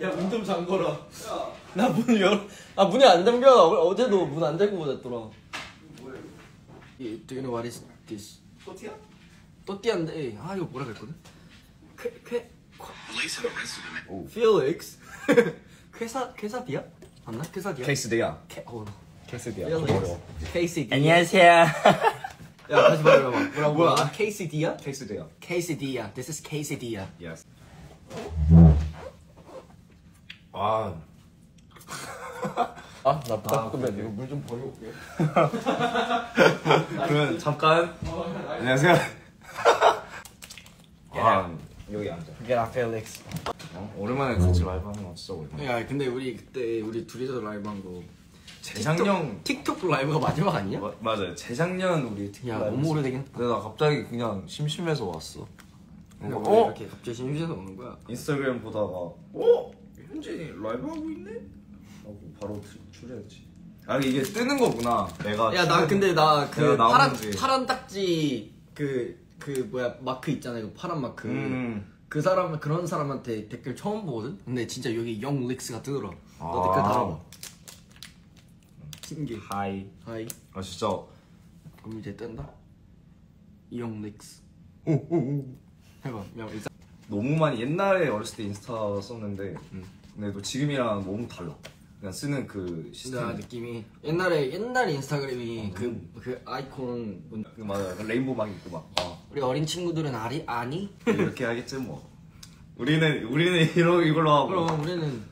야 문 좀 잠궈라. 나 문 열. 아 문이 안 잠겨. 나 어제도 문 안 잠그고 잤더라. Do you know what is this? 또티야? 또띠안데 아 이거 뭐라 그랬거든? 쾌쾌 arrested a man. 필릭스 쾌사 쾌사디아 맞나? 쾌사디아? 케이스데야. 케 어. 케이스데야. 필릭스 케이시 디 안녕하세요. 야 다시 말해봐 뭐라고 뭐야? 케이스데야. 케이시 디아 This is 디아 Yes. 아. 아 나 부탁드리면 이거 물 좀 버리고 올게 그러면 잠깐. 안녕하세요. 아, 여기 앉아. 야 필릭스 어? 오랜만에 같이 라이브 하는 거 진짜 오랜만에. 야 근데 우리 그때 우리 둘이서 라이브 한 거 재작년 틱톡 라이브가 마지막 아니냐? 마, 맞아요. 재작년 우리 특히 야 라이브 너무 오래되긴 했다 근데 나 갑자기 그냥 심심해서 왔어. 어? 어? 이렇게 갑자기 심심해서 오는 거야 인스타그램 보다가 어? 현진이 라이브 하고 있네? 하고 바로 출- 출연했지. 아 이게 뜨는 거구나. 내가 야 나 근데 나 그 내가 파란 나오는지. 파란 딱지 그 그 뭐야 마크 있잖아 이거 파란 마크 음. 그 사람 그런 사람한테 댓글 처음 보거든 근데 진짜 여기 용릭스가 뜨더라 너 아. 댓글 달아봐 신기해 Hi. Hi 아 진짜 그럼 이제 뜬다 이영 릭스 오오오. 해봐 야 일단 너무 많이 옛날에 어렸을 때 인스타 썼는데 음. 근데 또 지금이랑 너무 달라. 그냥 쓰는 그 시스템. 느낌이 옛날에 옛날 인스타그램이 그 그 아이콘 뭔- 그 맞아. 그 레인보 막 있고 막. 아, 우리 어린 친구들은 아리 아니? 이렇게 하겠지 뭐. 우리는 우리는 이러 이걸로 하고. 그럼 우리는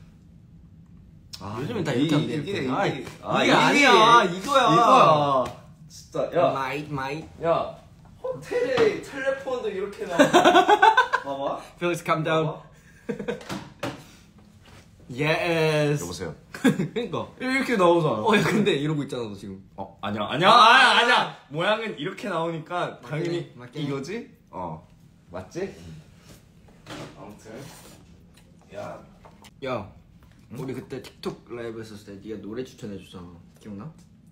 아, 요즘엔 다 이- 이렇게 하면 돼. 이게 이게 아, 이게 이게 아니야. 이거야. 이거야. 진짜 야. 마이 마이 야 호텔에 텔레폰도 이렇게 나와 봐봐 Felix calm down Yes. 여보세요? 그니까. 이렇게 나오잖아. 어 야 근데 이러고 있잖아 너 지금. 어 아니야 아니야. 아니야. 아니야. 모양은 이렇게 나오니까 당연히 맞긴 해. 이거지? 어 맞지? 아무튼 야. 야 우리 그때 틱톡 라이브 했었을 때 네가 노래 추천해 줬잖아. 기억나?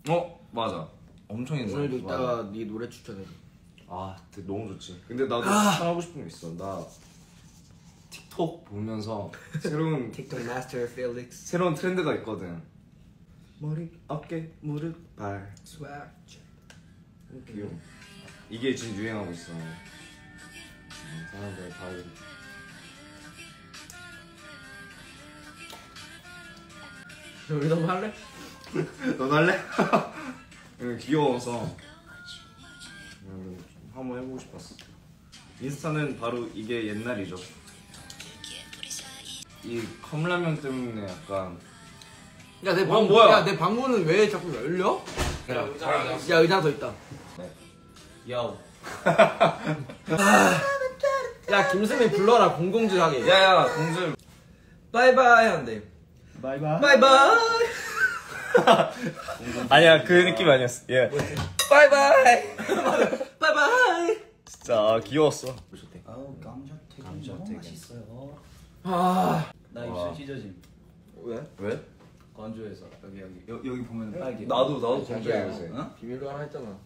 어 맞아. 엄청 옛날 오늘도 이따가 네 노래 추천해 줘. 아 되게 너무 좋지. 근데 나도 추천하고 싶은 게 있어. 나 틱톡 보면서 새로운 틱톡 마스터 Felix 새로운 트렌드가 있거든 머리 어깨 무릎 발 Swag 귀여워. 이게 지금 유행하고 있어. 음, 사람들 다 이거. 우리도 한번 할래? 너 할래? 귀여워서 음, 한번 해보고 싶었어. 인스타는 바로 이게 옛날이죠. 이 컵라면 때문에 약간 야내 어, 방, 뭐야? 야 내 방문은 왜 자꾸 열려? 야 의자 더 있다 네. 야우 야 김수민 불러라 공공주 하게 야 야 공주 바이바이 한대 바이바이 바이바이 아니야 그 느낌 아니었어. 예. 바이바이 바이바이 진짜 귀여웠어. 아우 감자튀김 감자튀김. 너무 맛있어요. 아나 와. 입술 찢어짐. 왜? 왜? 건조해서 여기 여기 여, 여기 보면 빨개. 나도 나도 자기야. 건조해 요새. 어? 비밀로 하라 했잖아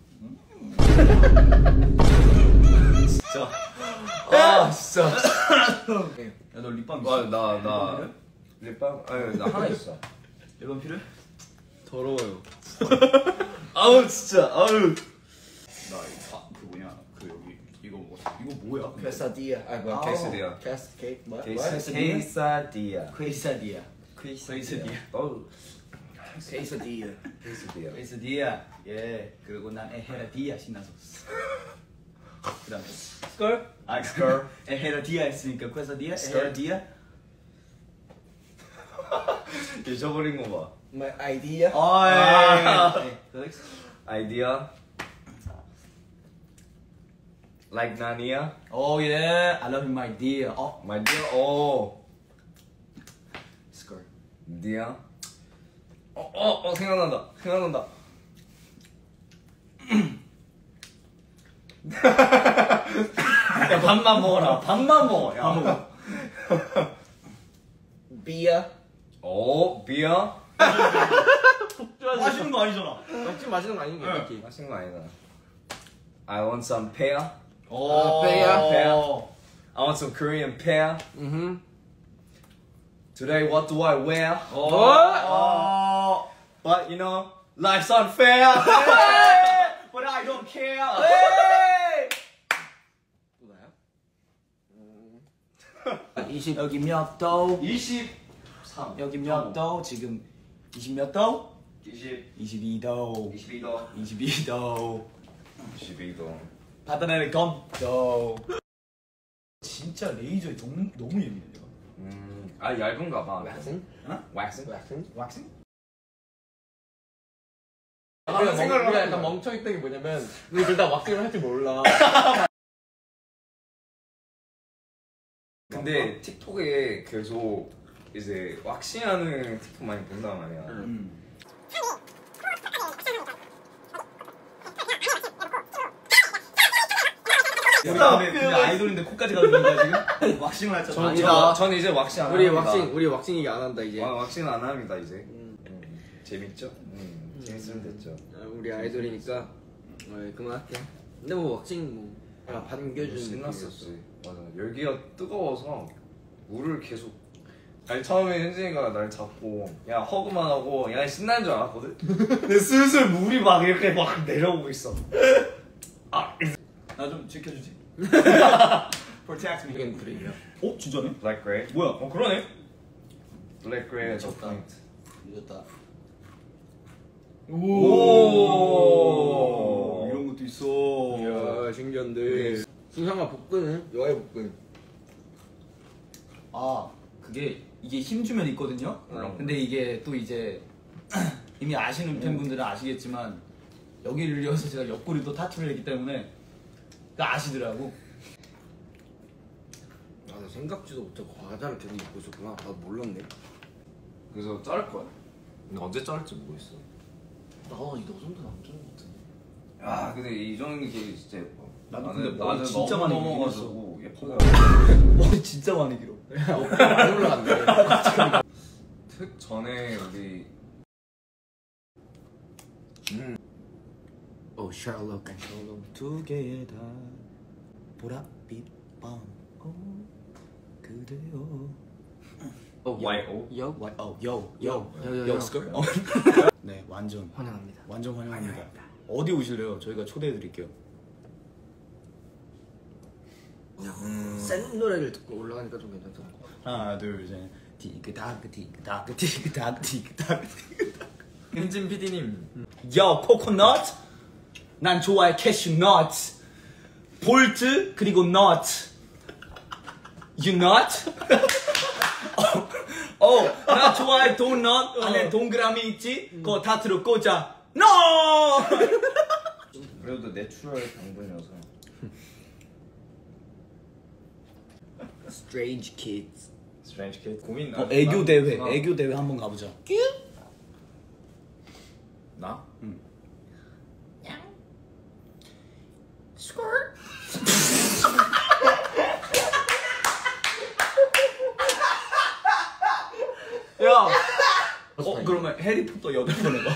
진짜. 아 진짜. 야너 립밤 와, 있어? 나, 나. 립밤? 아니, 나 하나 있어. 립밤 필요해? 더러워요 아우, 진짜, 아우. 여기 이거 뭐 뭐야? 퀘사디아 아 뭐야 뭐야? 케이사디아. 퀘이사디아. 퀘이사디아. 어우, 케이사디아 케이사디아. 퀘이사디아. 예. 그리고 난 에헤라디아 신나서. 그다음에 스컬? 아 스컬. 에헤라디아 했으니까 퀘이사디아. 에헤라디아. 잊어버린 거 봐. My idea 아. 예. 펠릭스. 아이디어. Like Nania. Oh yeah. I love you my dear. 어. My dear, 오. 스컬. Dear. 어, 어, 어, 생각난다. 생각난다. 야 밥만 먹어라. 밥만 먹어. 야. 비어 오, 비어. 마시는 거 아니잖아. 지금 마시는 거 아닌 게 이렇게 마신 거 아니다. I want some pear. 오. 빼야, 빼야. I want some Korean pear. 음 Today what do I wear? Oh, but you know, life's unfair. but I don't care. 아, 20 여기 몇 도? 23 여기 몇 도? 지금 20 몇 도? 20 22도. 22도 22도. 22도 바다나를 검도. 진짜 레이저에 너무 너무 예민해요. 음아 얇은가 봐 왁싱? 어? 왁싱? 왁싱? 왁싱? 아, 우리가, 생각을 멍, 우리가 하는 약간 거야. 멍청했던 게 뭐냐면 우리 둘다 왁싱을 할 줄 몰라 근데 틱톡에 계속 이제 왁싱하는 틱톡 많이 본단 말이야 음. 우리 근데, 근데 아이돌인데 코까지 가는 거야 지금? 왁싱을. 저는 알아. 이거- 저, 는 이제 왁싱 안 우리 합니다. 왁싱 우리 왁싱 얘기 안 한다 이제. 와, 왁싱 안 합니다 이제. 음. 음, 재밌죠? 음, 재밌으면 됐죠. 아, 우리 아이돌이니까. 어, 그만할게 근데 뭐 왁싱 뭐 야, 반겨주는 신났었지. 맞아 열기가 뜨거워서 물을 계속. 아니 처음에 현진이가 날 잡고 야 허그만 하고 야 신나는 줄 알았거든? 근데 슬슬 물이 막 이렇게 막 내려오고 있어 나 좀 지켜주지. Protect me. 이건 그래요 어 진짜네? 블랙 그레이 뭐야? 어 그러네. 블랙 그레이 저 미쳤다. 포인트 늦었다 오. 이런 것도 있어. 이야 신기한데 수상아 복근은? 여의 복근 아 그게 이게 힘 주면 있거든요. 어. 근데 이게 또 이제 이미 아시는 팬분들은 아시겠지만 여기를 이어서 제가 옆구리도 타투를 했기 때문에 그 아시더라고. 아나 생각지도 못하고 과자를 계속 입고 있었구나. 나도 몰랐네. 그래서 자를 거야. 근데 언제 자를지 모르겠어. 나도 너 정도는 안 좋은 것 같은데. 야 근데 이정이 게 진짜 예뻐. 나도 나는, 근데 머리 진짜 많이 넘어가지고 예뻐 머리 진짜 많이 길어. 많이 올라갔네. 특 전에 우리 오 셜록 앤 셜록 두 개의 다 보랏빛 밤 오, 그대요. 어, YO 요, 요, 요, 요, 요. 요, 스컬. 어. 네, 완전 환영합니다 완전 환영합니다. 어디 오실래요? 저희가 초대해 드릴게요. 센 노래를 듣고 올라가니까 좀 괜찮다 하나, 둘, 셋. 티그다그 티그다그 티그다그 티그다그 티그다그. 현진 PD님 요, 코코넛. 난 좋아해 캐슈넛. 볼트 그리고 넛. 유넛. 어, 어, 나 좋아해 도넛. 안에 동그라미 있지? 그거 다 들어 꽂아. NO! 그래도 내추럴 당분이어서 Strange Kids 스트레인지 캣 고민 어, 애교 대회, 애교 대회 한번 가보자. 나? 야. 해리포터 여덟 번을 봐.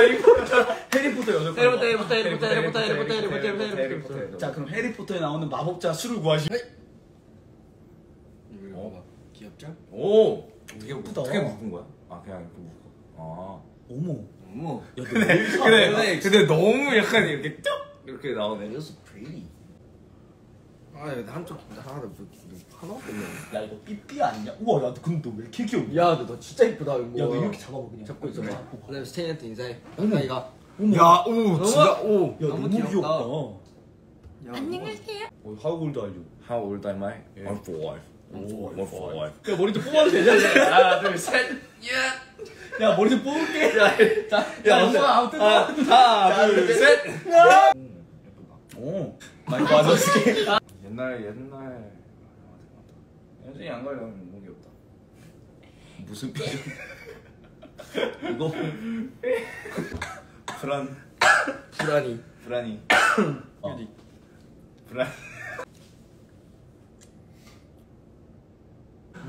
해리포터 해리포터 여덟 번. 해리포터 해리포터 해리포터 해리포터 해리포터 해리포터 자 그럼 해리포터에 나오는 마법자 수를 구하시. 어 귀엽죠? 오 되게 어떻게 묶은 거야? 아 그냥 묶어. 아 어머 어머. 근데 근데 아, 너무 약간 이렇게 쩍 이렇게 나오네. It was pretty. 아 야, 한쪽 나 하나 더 뭐, 하나밖에 없네 야, 이거 삐삐 아니냐? 우와, 야, 근데 너 왜 이렇게 귀엽냐? 야, 근데 너 진짜 이쁘다, 이거. 야, 너 이렇게 잡아봐, 그냥. 잡고 있어봐. 잡고 봐. 그다음에 스테이한테 인사해. 어머. 아이가. 야, 오, 진짜, 오. 야, 너무, 너무 귀엽다. 귀엽다. 안녕하세요. 어, how old are you? How old am I? 예. I'm four. I'm four. 야, 머리 좀 뽑아도 되냐? 하나, 둘, 셋. 야, 머리 좀 뽑을게. 야, 자, 야, 야, 엄마, 아무튼. 하나, 둘, 셋. 오, 마이크 와서 옛날 옛날 영화 생각나. 연준이 안 가려면 목이 없다. 무슨 표정? 이거? 불안. 불안이. 불안이. 어. 불안.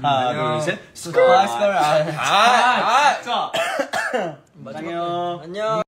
하나 둘셋. 스컬 스컬 아아 진짜. 안녕. 안녕.